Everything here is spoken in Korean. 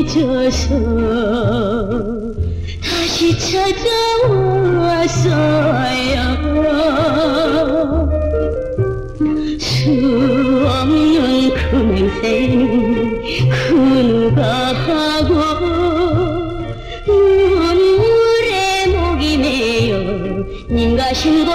잊어서 다시 찾아왔어요. 수없는 그 맹세는 그 누가 하고 눈물에 목이 메여 님과 신고